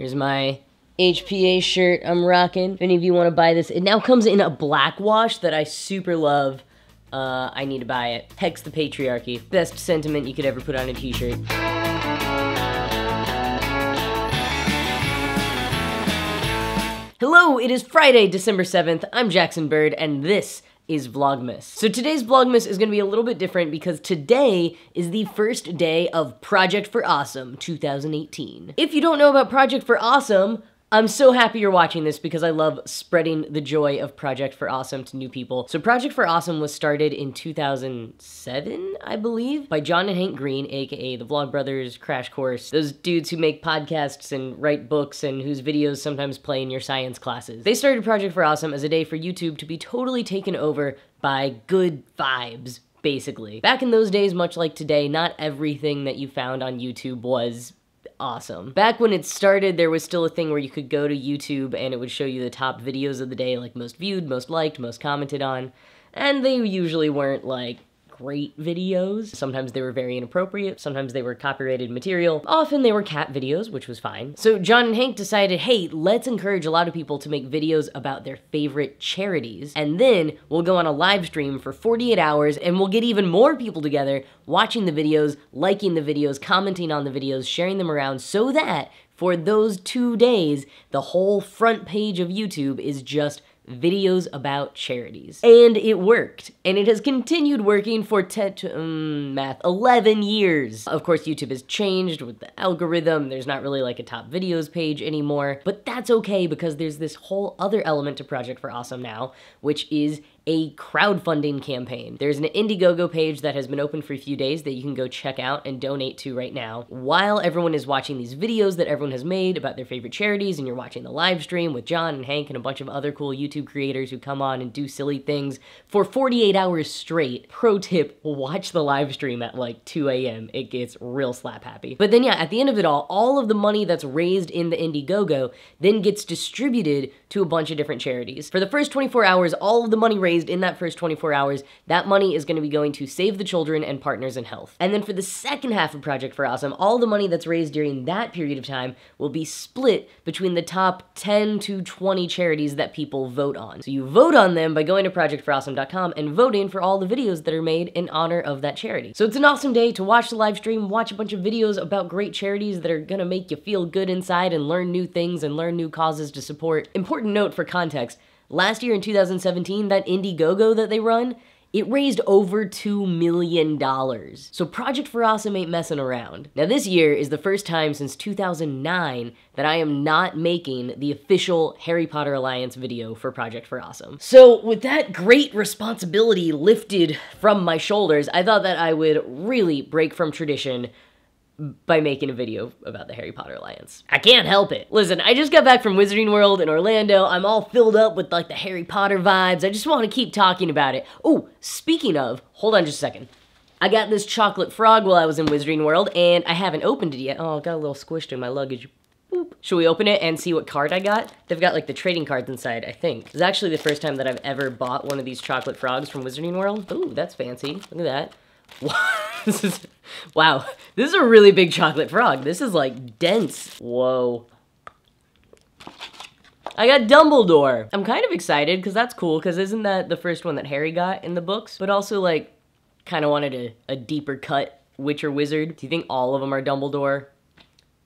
Here's my HPA shirt I'm rocking. If any of you want to buy this, it now comes in a black wash that I super love. Uh, I need to buy it. Hex the patriarchy. Best sentiment you could ever put on a t-shirt. Hello, it is Friday, December 7th. I'm Jackson Bird, and this is Vlogmas. So today's Vlogmas is to be a little bit different because today is the first day of Project for Awesome 2018. If you don't know about Project for Awesome, I'm so happy you're watching this because I love spreading the joy of Project for Awesome to new people. So Project for Awesome was started in 2007, I believe, by John and Hank Green, aka the Vlogbrothers Crash Course. Those dudes who make podcasts and write books and whose videos sometimes play in your science classes. They started Project for Awesome as a day for YouTube to be totally taken over by good vibes basically. Back in those days, much like today, not everything that you found on YouTube was awesome. Back when it started, there was still a thing where you could go to YouTube and it would show you the top videos of the day, like most viewed, most liked, most commented on. And they usually weren't like great videos. Sometimes they were very inappropriate, sometimes they were copyrighted material. Often they were cat videos, which was fine. So John and Hank decided, hey, let's encourage a lot of people to make videos about their favorite charities, and then we'll go on a live stream for 48 hours and we'll get even more people together watching the videos, liking the videos, commenting on the videos, sharing them around so that for those two days, the whole front page of YouTube is just videos about charities. And it worked. And it has continued working for 10 to, um, math, 11 years. Of course, YouTube has changed with the algorithm. There's not really like a top videos page anymore, but that's okay because there's this whole other element to Project for Awesome now, which is a crowdfunding campaign. There's an Indiegogo page that has been open for a few days that you can go check out and donate to right now. While everyone is watching these videos that everyone has made about their favorite charities and you're watching the live stream with John and Hank and a bunch of other cool YouTube creators who come on and do silly things for 48 hours straight. Pro tip, watch the live stream at like 2 a.m. It gets real slap happy. But then yeah, at the end of it all, all of the money that's raised in the Indiegogo then gets distributed to a bunch of different charities. For the first 24 hours, all of the money raised raised in that first 24 hours, that money is going to be going to Save the Children and Partners in Health. And then for the second half of Project for Awesome, all the money that's raised during that period of time will be split between the top 10 to 20 charities that people vote on. So you vote on them by going to projectforawesome.com and voting for all the videos that are made in honor of that charity. So it's an awesome day to watch the live stream, watch a bunch of videos about great charities that are gonna make you feel good inside and learn new things and learn new causes to support. Important note for context, Last year in 2017, that Indiegogo that they run, it raised over $2 million. So Project for Awesome ain't messing around. Now this year is the first time since 2009 that I am not making the official Harry Potter Alliance video for Project for Awesome. So with that great responsibility lifted from my shoulders, I thought that I would really break from tradition by making a video about the Harry Potter Alliance. I can't help it. Listen, I just got back from Wizarding World in Orlando. I'm all filled up with like the Harry Potter vibes. I just want to keep talking about it. Oh, speaking of, hold on just a second. I got this chocolate frog while I was in Wizarding World and I haven't opened it yet. Oh, it got a little squished in my luggage. Boop. Should we open it and see what card I got? They've got like the trading cards inside, I think. It's actually the first time that I've ever bought one of these chocolate frogs from Wizarding World. Ooh, that's fancy. Look at that. This is, wow, this is a really big chocolate frog. This is like dense. Whoa. I got Dumbledore. I'm kind of excited because that's cool because isn't that the first one that Harry got in the books? But also like kind of wanted a, a deeper cut Witcher Wizard. Do you think all of them are Dumbledore?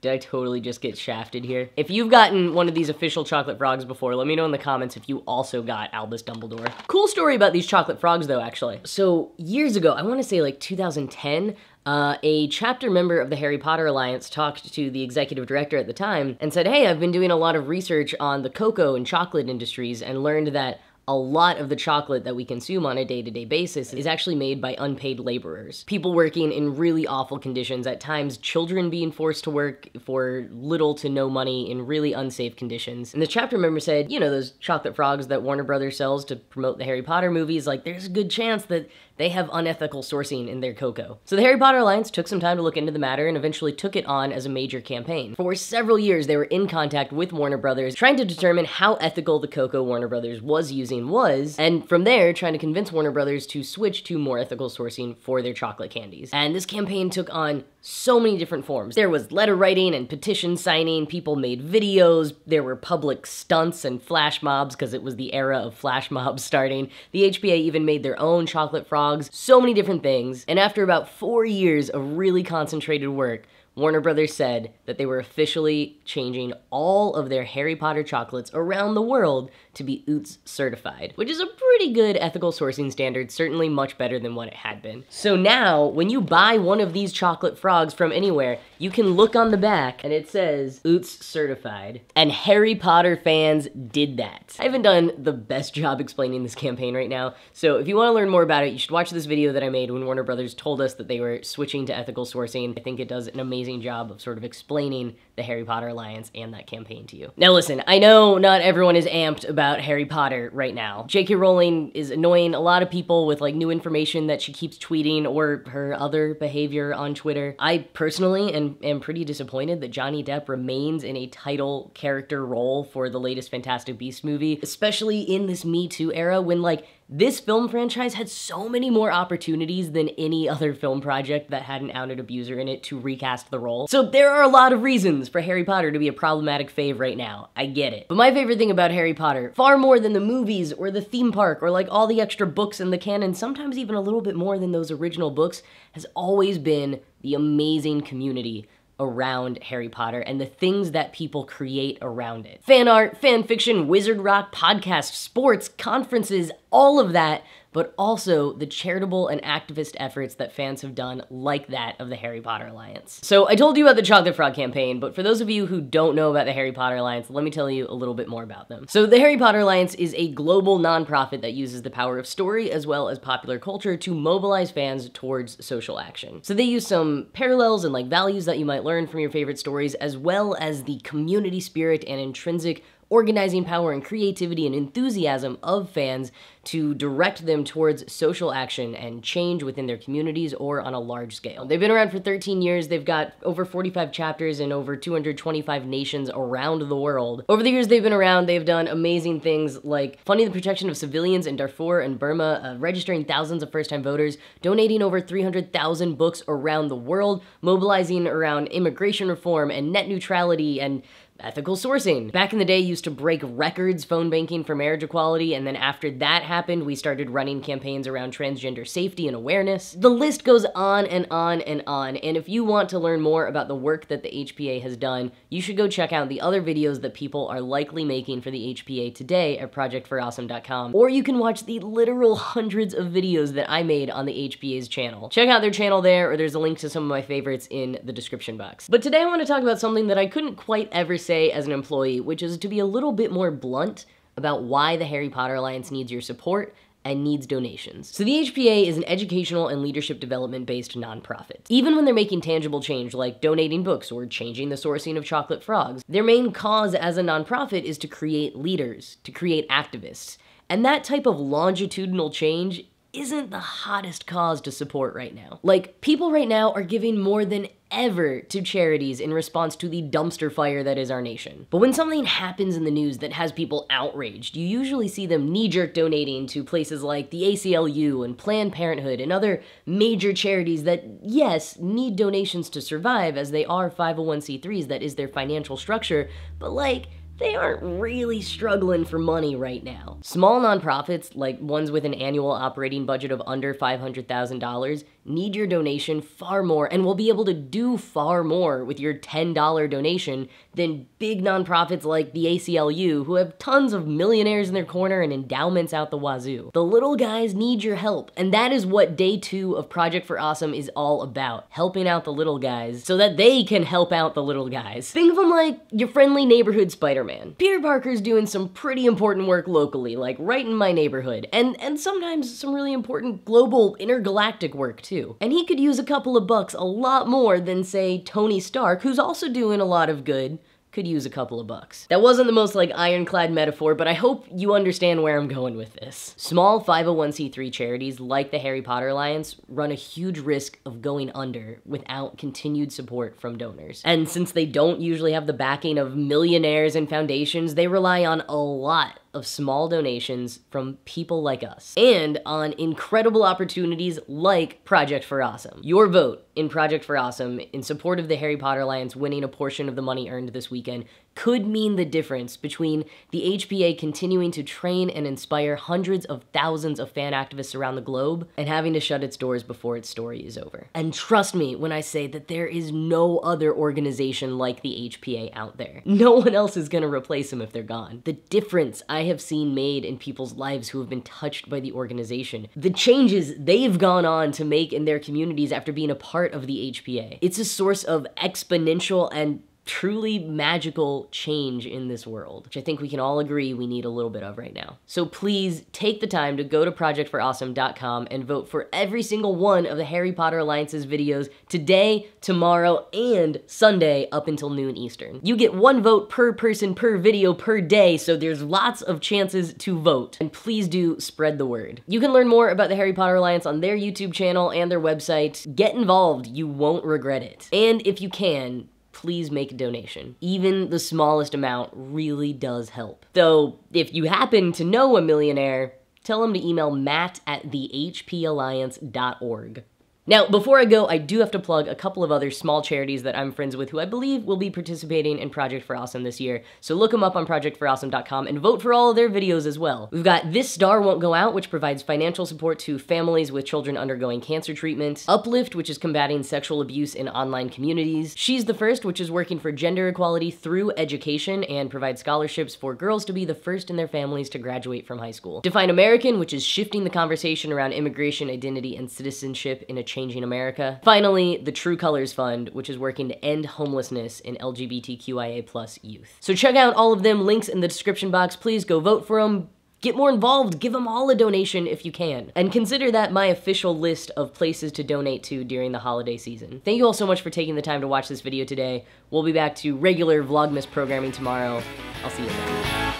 Did I totally just get shafted here? If you've gotten one of these official chocolate frogs before, let me know in the comments if you also got Albus Dumbledore. Cool story about these chocolate frogs though, actually. So years ago, I wanna say like 2010, uh, a chapter member of the Harry Potter Alliance talked to the executive director at the time and said, hey, I've been doing a lot of research on the cocoa and chocolate industries and learned that a lot of the chocolate that we consume on a day-to-day basis is actually made by unpaid laborers. People working in really awful conditions, at times children being forced to work for little to no money in really unsafe conditions. And the chapter member said, you know, those chocolate frogs that Warner Brothers sells to promote the Harry Potter movies, like there's a good chance that they have unethical sourcing in their cocoa. So the Harry Potter Alliance took some time to look into the matter and eventually took it on as a major campaign. For several years, they were in contact with Warner Brothers, trying to determine how ethical the cocoa Warner Brothers was using was, and from there, trying to convince Warner Brothers to switch to more ethical sourcing for their chocolate candies. And this campaign took on so many different forms. There was letter writing and petition signing, people made videos, there were public stunts and flash mobs because it was the era of flash mobs starting. The HPA even made their own chocolate so many different things. And after about four years of really concentrated work, Warner Brothers said that they were officially changing all of their Harry Potter chocolates around the world to be UTZ certified, which is a pretty good ethical sourcing standard, certainly much better than what it had been. So now, when you buy one of these chocolate frogs from anywhere, you can look on the back and it says UTZ certified. And Harry Potter fans did that. I haven't done the best job explaining this campaign right now, so if you want to learn more about it, you should watch this video that I made when Warner Brothers told us that they were switching to ethical sourcing. I think it does an amazing job of sort of explaining the Harry Potter Alliance and that campaign to you. Now listen, I know not everyone is amped about Harry Potter right now. J.K. Rowling is annoying a lot of people with like new information that she keeps tweeting or her other behavior on Twitter. I personally am, am pretty disappointed that Johnny Depp remains in a title character role for the latest Fantastic Beasts movie, especially in this Me Too era when like this film franchise had so many more opportunities than any other film project that had an outed abuser in it to recast the role. So there are a lot of reasons for Harry Potter to be a problematic fave right now. I get it. But my favorite thing about Harry Potter, far more than the movies or the theme park or like all the extra books in the canon, sometimes even a little bit more than those original books, has always been the amazing community around Harry Potter and the things that people create around it. Fan art, fan fiction, wizard rock, podcasts, sports, conferences, all of that but also the charitable and activist efforts that fans have done, like that of the Harry Potter Alliance. So I told you about the Chocolate Frog campaign, but for those of you who don't know about the Harry Potter Alliance, let me tell you a little bit more about them. So the Harry Potter Alliance is a global nonprofit that uses the power of story as well as popular culture to mobilize fans towards social action. So they use some parallels and like values that you might learn from your favorite stories, as well as the community spirit and intrinsic organizing power and creativity and enthusiasm of fans to direct them towards social action and change within their communities or on a large scale. They've been around for 13 years, they've got over 45 chapters in over 225 nations around the world. Over the years they've been around, they've done amazing things like funding the protection of civilians in Darfur and Burma, uh, registering thousands of first-time voters, donating over 300,000 books around the world, mobilizing around immigration reform and net neutrality and ethical sourcing. Back in the day, used to break records phone banking for marriage equality, and then after that happened, we started running campaigns around transgender safety and awareness. The list goes on and on and on, and if you want to learn more about the work that the HPA has done, you should go check out the other videos that people are likely making for the HPA today at projectforawesome.com, or you can watch the literal hundreds of videos that I made on the HPA's channel. Check out their channel there, or there's a link to some of my favorites in the description box. But today I want to talk about something that I couldn't quite ever say say as an employee, which is to be a little bit more blunt about why the Harry Potter Alliance needs your support and needs donations. So the HPA is an educational and leadership development based nonprofit. Even when they're making tangible change like donating books or changing the sourcing of chocolate frogs, their main cause as a nonprofit is to create leaders, to create activists. And that type of longitudinal change isn't the hottest cause to support right now. Like, people right now are giving more than ever to charities in response to the dumpster fire that is our nation. But when something happens in the news that has people outraged, you usually see them knee-jerk donating to places like the ACLU and Planned Parenthood and other major charities that, yes, need donations to survive as they are 501c3s, that is their financial structure, but like, they aren't really struggling for money right now. Small nonprofits, like ones with an annual operating budget of under $500,000, need your donation far more and will be able to do far more with your $10 donation than big nonprofits like the ACLU, who have tons of millionaires in their corner and endowments out the wazoo. The little guys need your help, and that is what day two of Project for Awesome is all about, helping out the little guys so that they can help out the little guys. Think of them like your friendly neighborhood Spider-Man. Peter Parker's doing some pretty important work locally, like right in my neighborhood, and, and sometimes some really important global intergalactic work too. And he could use a couple of bucks a lot more than, say, Tony Stark, who's also doing a lot of good, could use a couple of bucks. That wasn't the most like ironclad metaphor, but I hope you understand where I'm going with this. Small 501c3 charities like the Harry Potter Alliance run a huge risk of going under without continued support from donors. And since they don't usually have the backing of millionaires and foundations, they rely on a lot of small donations from people like us and on incredible opportunities like Project for Awesome. Your vote in Project for Awesome in support of the Harry Potter Alliance winning a portion of the money earned this weekend could mean the difference between the HPA continuing to train and inspire hundreds of thousands of fan activists around the globe and having to shut its doors before its story is over. And trust me when I say that there is no other organization like the HPA out there. No one else is gonna replace them if they're gone. The difference I have seen made in people's lives who have been touched by the organization, the changes they've gone on to make in their communities after being a part of the HPA. It's a source of exponential and truly magical change in this world, which I think we can all agree we need a little bit of right now. So please take the time to go to projectforawesome.com and vote for every single one of the Harry Potter Alliance's videos today, tomorrow, and Sunday up until noon Eastern. You get one vote per person per video per day, so there's lots of chances to vote. And please do spread the word. You can learn more about the Harry Potter Alliance on their YouTube channel and their website. Get involved, you won't regret it. And if you can, please make a donation. Even the smallest amount really does help. Though, if you happen to know a millionaire, tell them to email matt at thehpalliance.org. Now, before I go, I do have to plug a couple of other small charities that I'm friends with who I believe will be participating in Project for Awesome this year. So look them up on projectforawesome.com and vote for all of their videos as well. We've got This Star Won't Go Out, which provides financial support to families with children undergoing cancer treatment. Uplift, which is combating sexual abuse in online communities. She's the First, which is working for gender equality through education and provides scholarships for girls to be the first in their families to graduate from high school. Define American, which is shifting the conversation around immigration, identity, and citizenship in a Changing America. Finally, the True Colors Fund, which is working to end homelessness in LGBTQIA plus youth. So check out all of them, links in the description box. Please go vote for them. Get more involved, give them all a donation if you can. And consider that my official list of places to donate to during the holiday season. Thank you all so much for taking the time to watch this video today. We'll be back to regular Vlogmas programming tomorrow. I'll see you then.